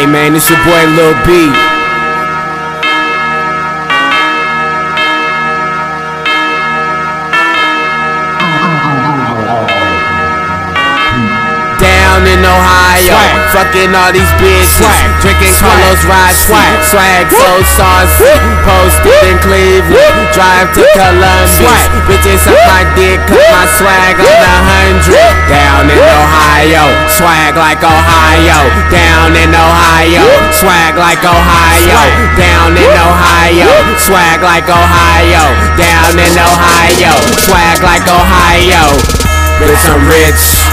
Hey man, it's your boy Lil B. Down in Ohio, Swag. fucking all these bitches, Swag. drinking Swag. Carlos Rossi, Swag. swag so saucy, posted in Cleveland, drive to Columbus, Swag. bitches suck my dick, cut my swag on a hundred. Down in Ohio, swag like Ohio, down in Ohio, swag like Ohio, down in Ohio, swag like Ohio, down in Ohio, swag like Ohio. Bitch, I'm rich.